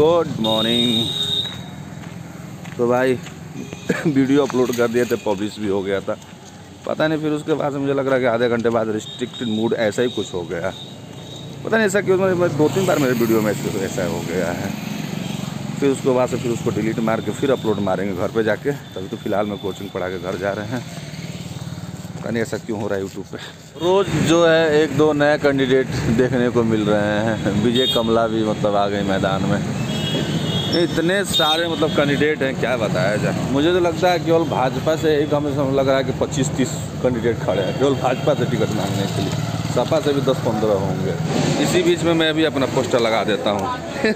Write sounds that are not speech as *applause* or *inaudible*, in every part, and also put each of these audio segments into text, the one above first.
Good morning तो भाई, video upload कर दिए थे पब्लिश भी हो गया था। पता नहीं फिर उसके बाद मुझे लग रहा है कि आधे घंटे बाद रिस्ट्रिक्टेड मूड ऐसा ही कुछ हो गया। पता नहीं ऐसा क्यों, मैं दो तीन बार मेरे वीडियो में ऐसे- हो गया है। फिर उसके बाद से फिर उसको डिलीट मार के फिर अपलोड मारेंगे घर पे जाके। तभी तो फ़िलहाल मैं कोचिंग पढ़ा के घर जा रहे हैं। पता नहीं ऐसा क्यों हो रहा है यूट्यूब पे। रोज़ जो है, एक दो नए कैंडिडेट देखने को मिल रहे हैं। विजय कमला भी मतलब आ गई मैदान में। इतने सारे मतलब कैंडिडेट हैं क्या बताया जाए। मुझे तो लगता है केवल भाजपा से एक हमें समझ लग रहा है कि पच्चीस तीस कैंडिडेट खड़े हैं। केवल भाजपा से टिकट मांगने के लिए। सपा से भी दस पंद्रह होंगे। इसी बीच में मैं भी अपना पोस्टर लगा देता हूँ। *laughs*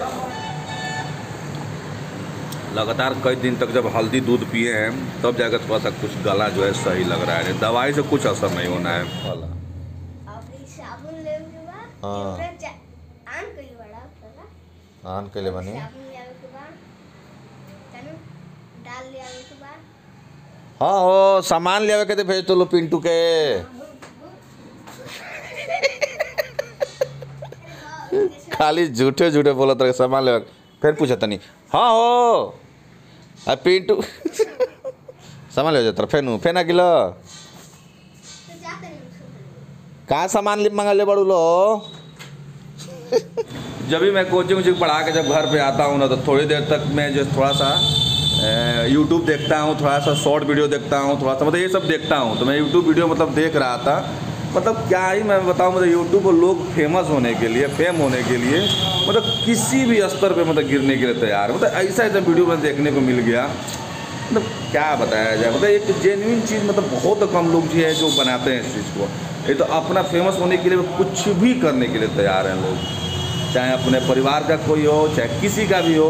लगातार कई दिन तक जब हल्दी दूध पिए हैं तब जाकर थोड़ा सा कुछ गला जो है सही लग रहा है। दवाई से कुछ असर नहीं होना है। हाँ। आन के लिए बनी हाँ हो सामान लिया के तो भेज तो लो पिंटू के। खाली झूठे झूठे बोला तरह सामान लेवा फिर पूछा तनी हाँ हो। आ पिंटू सामान ले जाता फेनु फेना गिला। कहाँ सामान ले मंगा ले बड़ू लो? जब भी मैं कोचिंग उचिंग पढ़ा के जब घर पे आता हूँ ना तो थोड़ी देर तक मैं जो थोड़ा सा यूट्यूब देखता हूँ, थोड़ा सा शॉर्ट वीडियो देखता हूँ, थोड़ा सा मतलब ये सब देखता हूँ। तो मैं यूट्यूब वीडियो मतलब देख रहा था। मतलब क्या ही मैं बताऊँ मतलब यूट्यूब पर लोग फ़ेमस होने के लिए फेम होने के लिए मतलब किसी भी स्तर पे मतलब गिरने के लिए तैयार। मतलब ऐसा ऐसा वीडियो मैं देखने को मिल गया। मतलब क्या बताया जाए मतलब एक जेन्यून चीज़ मतलब बहुत कम लोग जो है, जो बनाते हैं इस चीज़ को। ये तो अपना फ़ेमस होने के लिए कुछ भी करने के लिए तैयार हैं लोग। चाहे अपने परिवार का कोई हो, चाहे किसी का भी हो।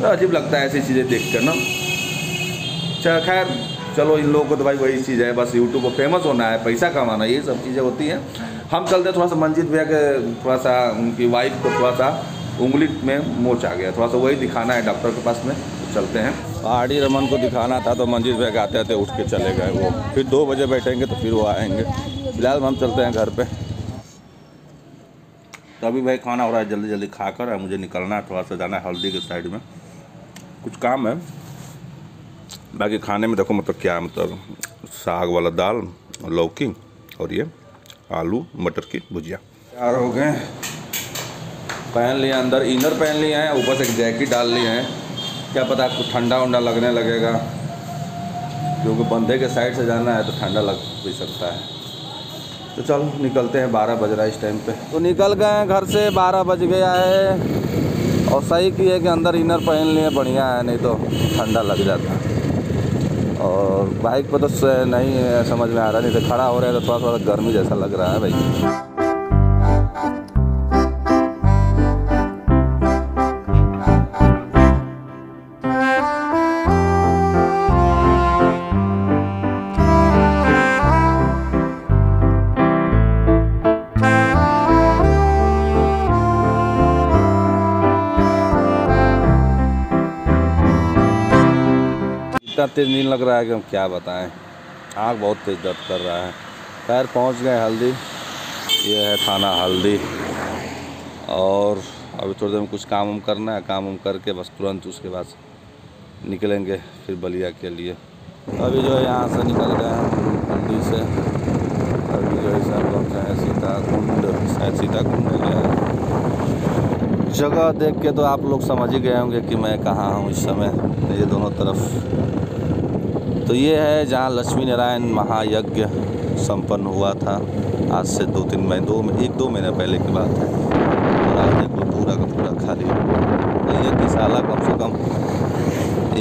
तो अजीब लगता है ऐसी चीज़ें देख कर ना? अच्छा खैर चलो इन लोगों को तो भाई वही चीज़ है बस यूट्यूब पर फ़ेमस होना है पैसा कमाना ये सब चीज़ें होती हैं। हम चलते हैं थोड़ा सा मंजित भैया के थोड़ा सा उनकी वाइफ को थोड़ा सा उंगली में मोच आ गया थोड़ा सा वही दिखाना है डॉक्टर के पास में तो चलते हैं। पहाड़ी रमन को दिखाना था तो मंजित भैया आते आते उठ के चले गए वो। फिर दो बजे बैठेंगे तो फिर वो आएँगे। फ़िलहाल हम चलते हैं घर पे। तो अभी भाई खाना हो रहा है जल्दी जल्दी खाकर मुझे निकलना है थोड़ा सा जाना है हल्दी के साइड में। कुछ काम है। बाकी खाने में देखो मतलब क्या मतलब साग वाला दाल, लौकी और ये आलू, मटर की भुजिया। तैयार हो गए। पहन लिए अंदर, इनर पहन लिए हैं, ऊपर से एक जैकेट डाल लिए हैं। क्या पता आपको ठंडा उंडा लगने लगेगा। क्योंकि बंदे के साइड से जाना है तो ठंडा लग भी सकता है। तो चलो, निकलते हैं, बारह बज रहा है इस टाइम पे। तो निकल गए हैं घर से, बारह बज गया है। और सही की है कि अंदर इनर पहन लिए बढ़िया है, नहीं तो ठंडा लग जाता। और बाइक पर तो नहीं समझ में आ रहा नहीं तो खड़ा हो रहा है तो थोड़ा थोड़ा गर्मी जैसा लग रहा है भाई। इतना तेज नींद लग रहा है कि हम क्या बताएँ। आँख बहुत तेज दर्द कर रहा है। खैर, पहुँच गए हल्दी। ये है थाना हल्दी। और अभी थोड़ी देर में कुछ काम वाम करना है। काम वाम करके बस तुरंत उसके बाद निकलेंगे फिर बलिया के लिए। अभी जो है यहाँ से निकल गए हैं हल्दी से। अभी जो है सब पहुँचे हैं सीता कुंड शायद सीता कुंड जगह देख के तो आप लोग समझ ही गए होंगे कि मैं कहाँ हूँ इस समय। ये दोनों तरफ़ तो ये है जहाँ लक्ष्मी नारायण महायज्ञ संपन्न हुआ था। आज से दो तीन महीने, दो एक दो महीने पहले की बात है। और आज देख पूरा का पूरा खाली तो ये किसाला कम से कम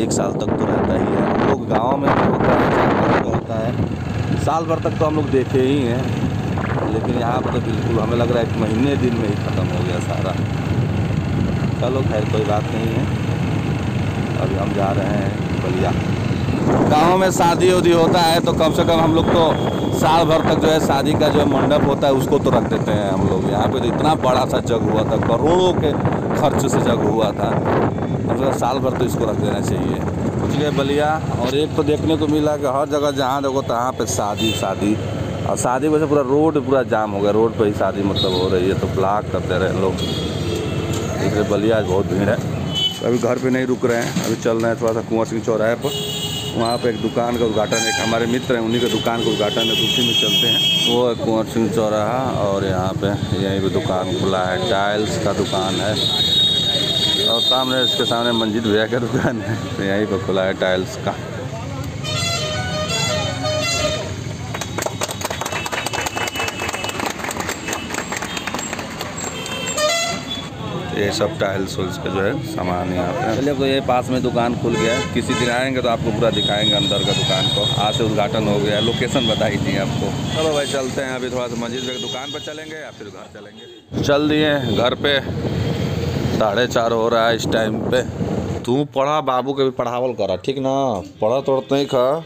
एक साल तक तो रहता ही है। हम लोग गाँव में जो होता है जहाँ पर होता है। साल भर तक तो हम लोग देखे ही हैं। लेकिन यहाँ पर तो बिल्कुल हमें लग रहा है एक महीने, दिन में ही ख़त्म हो गया सारा। चलो खैर, कोई बात नहीं है। अभी हम जा रहे हैं बलिया। गाँव में शादी उदी होता है तो कम से कम हम लोग तो साल भर तक जो है शादी का जो मंडप होता है, उसको तो रख देते हैं हम लोग। यहाँ पे तो इतना बड़ा सा जग हुआ था, करोड़ों के खर्च से जग हुआ था। से कम साल भर तो इसको रख देना चाहिए। गए बलिया, और एक तो देखने को मिला कि हर जगह जहाँ देखो तहाँ पे शादी शादी। और शादी वजह पूरा रोड पूरा जाम हो गया, रोड पर ही शादी मतलब हो रही है तो ब्लॉक करते रहे लोग। इसलिए बलिया, बहुत भीड़ है। तो अभी घर पे नहीं रुक रहे हैं, अभी चल रहे हैं थोड़ा सा कुंवर सिंह चौराहे पर। वहाँ पे एक दुकान का उद्घाटन, एक हमारे मित्र हैं, उन्हीं के दुकान का उद्घाटन है, उसी में चलते हैं। वो है कुंवर सिंह चौराहा और यहाँ पे यहीं पे दुकान खुला है, टाइल्स का दुकान है। और सामने इसके सामने मंजिल भैया का दुकान है तो यहीं पर खुला है टाइल्स का। ये सब टाइल्स उल्स का जो है सामान यहाँ पे। चलिए तो ये पास में दुकान खुल गया है। किसी दिन आएँगे तो आपको पूरा दिखाएँगे अंदर का दुकान को। आज से उद्घाटन हो गया लोकेशन बताई थी आपको। चलो भाई चलते हैं अभी थोड़ा सा मस्जिद पे। दुकान पर चलेंगे या फिर घर चलेंगे? चल दिए घर पे। साढ़े चार हो रहा है इस टाइम पे। तू पढ़ा बाबू के भी पढ़ावल करा ठीक ना? पढ़त उड़त नहीं खा।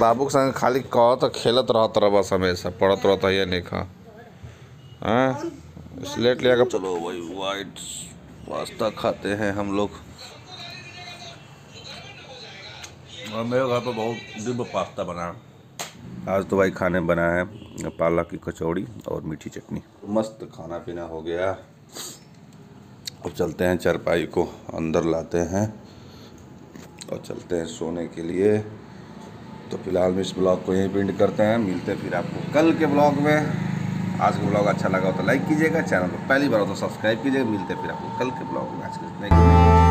बाबू के संग खाली कह तो खेलत रहत रह बस हमेशा पढ़त रहत ये नहीं खा। हाँ? स्लेट लिया कर चलो भाई वाइट पास्ता खाते हैं हम लोग। और मेरे घर पर बहुत दिव्य पास्ता बना। आज तो भाई खाने बना है पालक की कचौड़ी और मीठी चटनी। मस्त खाना पीना हो गया। अब चलते हैं चरपाई को अंदर लाते हैं और चलते हैं सोने के लिए। तो फ़िलहाल में इस ब्लॉग को यहीं पेंट करते हैं। मिलते हैं फिर आपको कल के ब्लॉग में। आज का ब्लॉग अच्छा लगा हो तो लाइक कीजिएगा, चैनल को पहली बार हो तो सब्सक्राइब कीजिएगा, मिलते हैं फिर आपको कल के ब्लॉग में आज के।